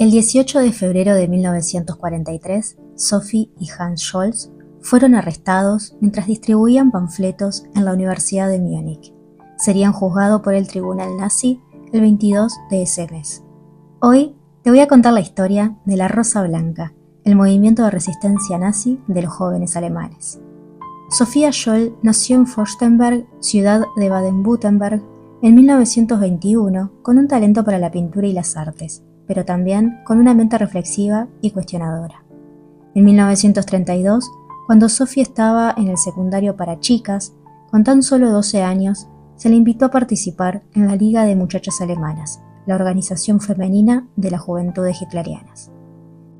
El 18 de febrero de 1943, Sophie y Hans Scholz fueron arrestados mientras distribuían panfletos en la Universidad de Múnich. Serían juzgados por el tribunal nazi el 22 de ese mes. Hoy te voy a contar la historia de la Rosa Blanca, el movimiento de resistencia nazi de los jóvenes alemanes. Sofía Scholl nació en Forstenberg, ciudad de Baden-Württemberg, en 1921 con un talento para la pintura y las artes, pero también con una mente reflexiva y cuestionadora. En 1932, cuando Sofía estaba en el secundario para chicas, con tan solo 12 años, se le invitó a participar en la Liga de Muchachas Alemanas, la organización femenina de las juventudes hitlerianas.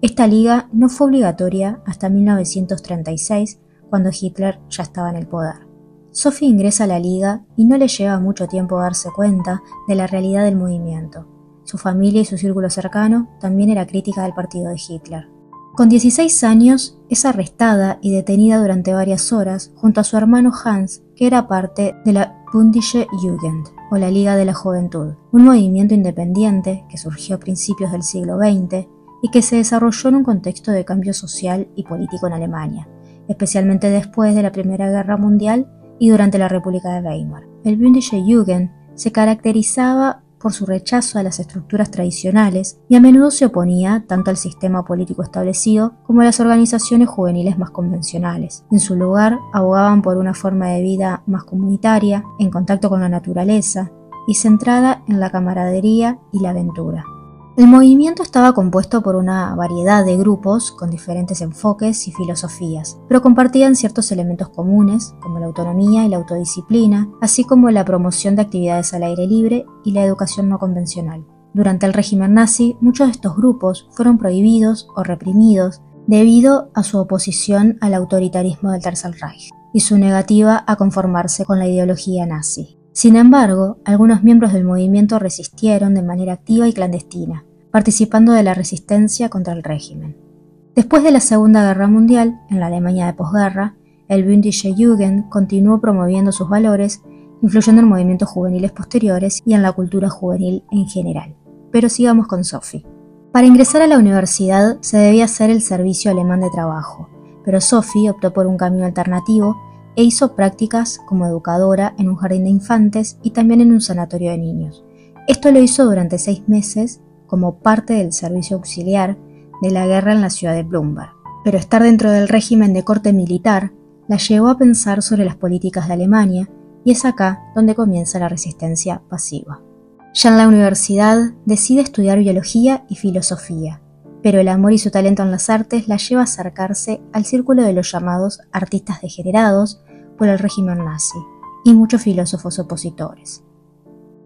Esta liga no fue obligatoria hasta 1936, cuando Hitler ya estaba en el poder. Sophie ingresa a la liga y no le lleva mucho tiempo darse cuenta de la realidad del movimiento. Su familia y su círculo cercano también era crítica del partido de Hitler. Con 16 años es arrestada y detenida durante varias horas junto a su hermano Hans, que era parte de la Bundische Jugend, o la Liga de la Juventud, un movimiento independiente que surgió a principios del siglo XX y que se desarrolló en un contexto de cambio social y político en Alemania, especialmente después de la Primera Guerra Mundial y durante la República de Weimar. El Bündische Jugend se caracterizaba por su rechazo a las estructuras tradicionales y a menudo se oponía tanto al sistema político establecido como a las organizaciones juveniles más convencionales. En su lugar, abogaban por una forma de vida más comunitaria, en contacto con la naturaleza y centrada en la camaradería y la aventura. El movimiento estaba compuesto por una variedad de grupos con diferentes enfoques y filosofías, pero compartían ciertos elementos comunes, como la autonomía y la autodisciplina, así como la promoción de actividades al aire libre y la educación no convencional. Durante el régimen nazi, muchos de estos grupos fueron prohibidos o reprimidos debido a su oposición al autoritarismo del Tercer Reich y su negativa a conformarse con la ideología nazi. Sin embargo, algunos miembros del movimiento resistieron de manera activa y clandestina, participando de la resistencia contra el régimen. Después de la Segunda Guerra Mundial, en la Alemania de posguerra, el Bündische Jugend continuó promoviendo sus valores, influyendo en movimientos juveniles posteriores y en la cultura juvenil en general. Pero sigamos con Sophie. Para ingresar a la universidad se debía hacer el servicio alemán de trabajo, pero Sophie optó por un camino alternativo e hizo prácticas como educadora en un jardín de infantes y también en un sanatorio de niños. Esto lo hizo durante seis meses como parte del servicio auxiliar de la guerra en la ciudad de Blumberg. Pero estar dentro del régimen de corte militar la llevó a pensar sobre las políticas de Alemania y es acá donde comienza la resistencia pasiva. Ya en la universidad decide estudiar biología y filosofía, pero el amor y su talento en las artes la lleva a acercarse al círculo de los llamados artistas degenerados por el régimen nazi y muchos filósofos opositores.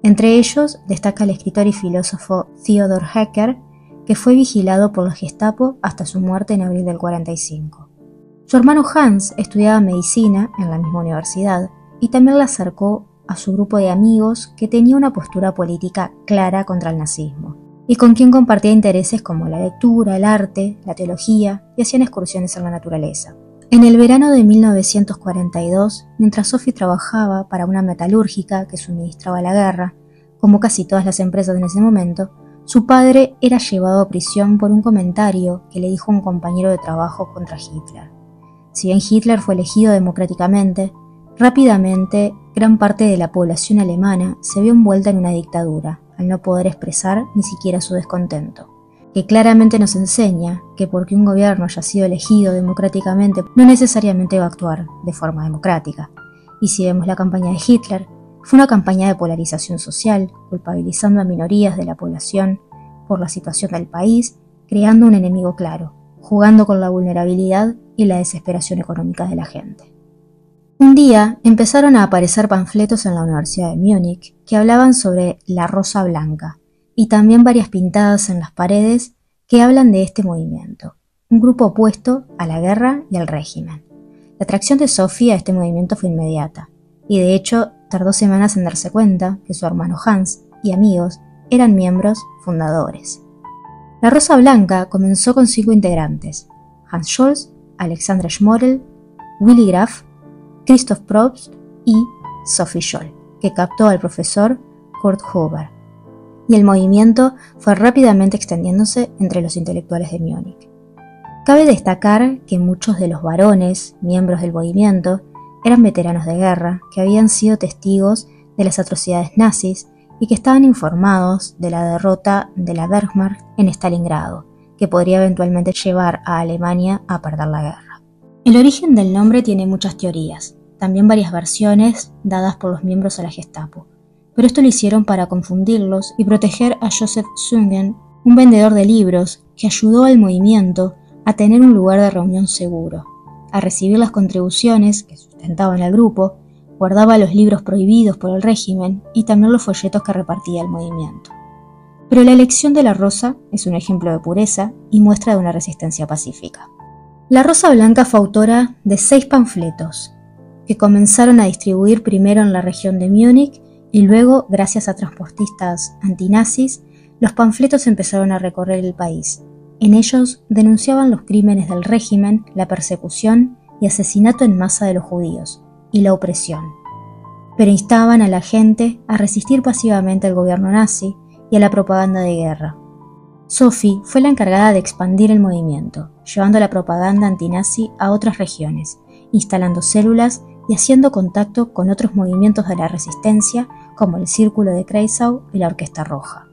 Entre ellos destaca el escritor y filósofo Theodor Hecker, que fue vigilado por la Gestapo hasta su muerte en abril del 45. Su hermano Hans estudiaba medicina en la misma universidad y también la acercó a su grupo de amigos que tenía una postura política clara contra el nazismo y con quien compartía intereses como la lectura, el arte, la teología y hacían excursiones en la naturaleza. En el verano de 1942, mientras Sophie trabajaba para una metalúrgica que suministraba la guerra, como casi todas las empresas en ese momento, su padre era llevado a prisión por un comentario que le dijo un compañero de trabajo contra Hitler. Si bien Hitler fue elegido democráticamente, rápidamente gran parte de la población alemana se vio envuelta en una dictadura, al no poder expresar ni siquiera su descontento que claramente nos enseña que porque un gobierno haya sido elegido democráticamente no necesariamente va a actuar de forma democrática. Y si vemos la campaña de Hitler, fue una campaña de polarización social, culpabilizando a minorías de la población por la situación del país, creando un enemigo claro, jugando con la vulnerabilidad y la desesperación económica de la gente. Un día empezaron a aparecer panfletos en la Universidad de Múnich que hablaban sobre la rosa blanca, y también varias pintadas en las paredes que hablan de este movimiento, un grupo opuesto a la guerra y al régimen. La atracción de Sofía a este movimiento fue inmediata, y de hecho tardó semanas en darse cuenta que su hermano Hans y amigos eran miembros fundadores. La Rosa Blanca comenzó con cinco integrantes, Hans Scholz, Alexandra Schmorel, Willy Graf, Christoph Probst y Sophie Scholl, que captó al profesor Kurt Huber. Y el movimiento fue rápidamente extendiéndose entre los intelectuales de Múnich. Cabe destacar que muchos de los varones, miembros del movimiento, eran veteranos de guerra que habían sido testigos de las atrocidades nazis y que estaban informados de la derrota de la Wehrmacht en Stalingrado, que podría eventualmente llevar a Alemania a perder la guerra. El origen del nombre tiene muchas teorías, también varias versiones dadas por los miembros de la Gestapo, pero esto lo hicieron para confundirlos y proteger a Joseph Sungen, un vendedor de libros que ayudó al movimiento a tener un lugar de reunión seguro, a recibir las contribuciones que sustentaban al grupo, guardaba los libros prohibidos por el régimen y también los folletos que repartía el movimiento. Pero la elección de la rosa es un ejemplo de pureza y muestra de una resistencia pacífica. La Rosa Blanca fue autora de seis panfletos, que comenzaron a distribuir primero en la región de Múnich y luego, gracias a transportistas antinazis, los panfletos empezaron a recorrer el país. En ellos denunciaban los crímenes del régimen, la persecución y asesinato en masa de los judíos, y la opresión. Pero instaban a la gente a resistir pasivamente al gobierno nazi y a la propaganda de guerra. Sophie fue la encargada de expandir el movimiento, llevando la propaganda antinazi a otras regiones, instalando células y haciendo contacto con otros movimientos de la resistencia como el Círculo de Kreisau y la Orquesta Roja.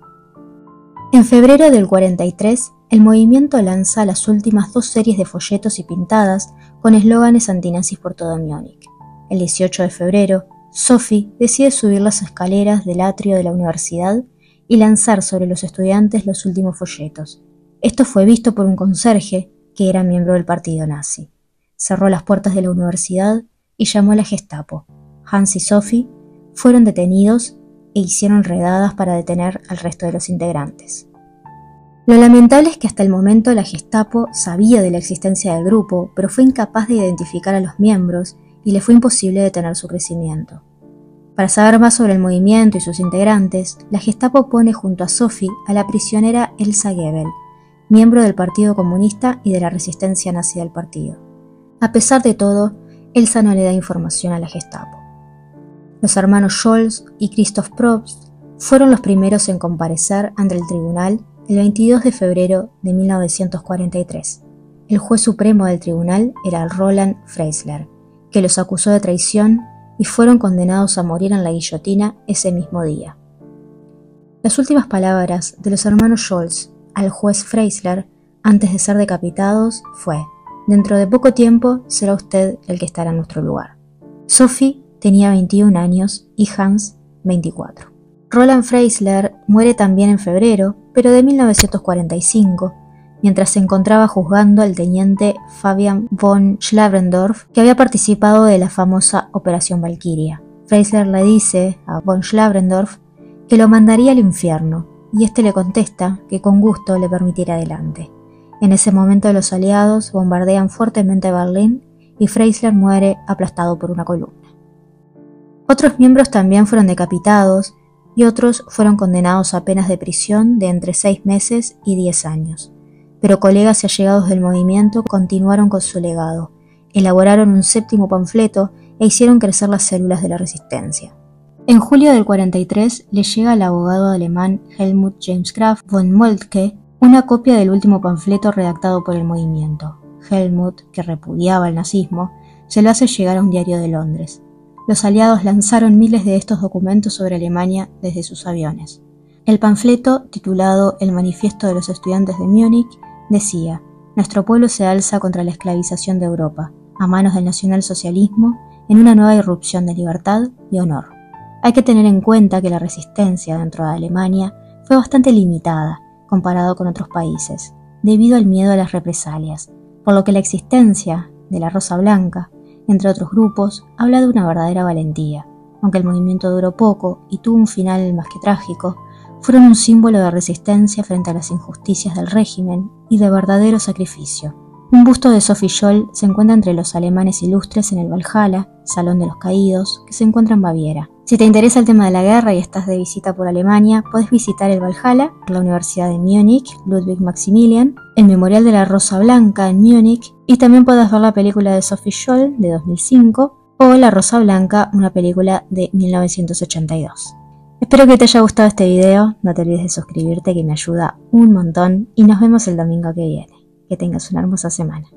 En febrero del 43, el movimiento lanza las últimas dos series de folletos y pintadas con eslóganes antinazis por todo Múnich. El 18 de febrero, Sophie decide subir las escaleras del atrio de la universidad y lanzar sobre los estudiantes los últimos folletos. Esto fue visto por un conserje que era miembro del partido nazi. Cerró las puertas de la universidad y llamó a la Gestapo. Hans y Sophie fueron detenidos e hicieron redadas para detener al resto de los integrantes. Lo lamentable es que hasta el momento la Gestapo sabía de la existencia del grupo, pero fue incapaz de identificar a los miembros y le fue imposible detener su crecimiento. Para saber más sobre el movimiento y sus integrantes, la Gestapo pone junto a Sophie a la prisionera Elsa Gebel, miembro del Partido Comunista y de la resistencia nazi del partido. A pesar de todo, Elsa no le da información a la Gestapo. Los hermanos Scholz y Christoph Probst fueron los primeros en comparecer ante el tribunal el 22 de febrero de 1943. El juez supremo del tribunal era Roland Freisler, que los acusó de traición y fueron condenados a morir en la guillotina ese mismo día. Las últimas palabras de los hermanos Scholz al juez Freisler antes de ser decapitados fue, dentro de poco tiempo será usted el que estará en nuestro lugar. Sophie tenía 21 años y Hans 24. Roland Freisler muere también en febrero, pero de 1945, mientras se encontraba juzgando al teniente Fabian von Schlabrendorf, que había participado de la famosa Operación Valkyria. Freisler le dice a von Schlabrendorf que lo mandaría al infierno, y este le contesta que con gusto le permitirá adelante. En ese momento los aliados bombardean fuertemente Berlín y Freisler muere aplastado por una columna. Otros miembros también fueron decapitados y otros fueron condenados a penas de prisión de entre seis meses y diez años pero colegas y allegados del movimiento continuaron con su legado, elaboraron un séptimo panfleto e hicieron crecer las células de la resistencia. En julio del 43 le llega al abogado alemán Helmut James Graf von Moltke una copia del último panfleto redactado por el movimiento. Helmut, que repudiaba el nazismo, se lo hace llegar a un diario de Londres. Los aliados lanzaron miles de estos documentos sobre Alemania desde sus aviones. El panfleto, titulado El Manifiesto de los Estudiantes de Múnich, decía, nuestro pueblo se alza contra la esclavización de Europa, a manos del nacionalsocialismo, en una nueva irrupción de libertad y honor. Hay que tener en cuenta que la resistencia dentro de Alemania fue bastante limitada comparado con otros países, debido al miedo a las represalias, por lo que la existencia de la Rosa Blanca, entre otros grupos, habla de una verdadera valentía. Aunque el movimiento duró poco y tuvo un final más que trágico, fueron un símbolo de resistencia frente a las injusticias del régimen y de verdadero sacrificio. Un busto de Sophie Scholl se encuentra entre los alemanes ilustres en el Valhalla, Salón de los Caídos, que se encuentra en Baviera. Si te interesa el tema de la guerra y estás de visita por Alemania, puedes visitar el Valhalla, la Universidad de Múnich, Ludwig Maximilian, el Memorial de la Rosa Blanca en Múnich y también puedes ver la película de Sophie Scholl de 2005 o La Rosa Blanca, una película de 1982. Espero que te haya gustado este video, no te olvides de suscribirte que me ayuda un montón y nos vemos el domingo que viene. Que tengas una hermosa semana.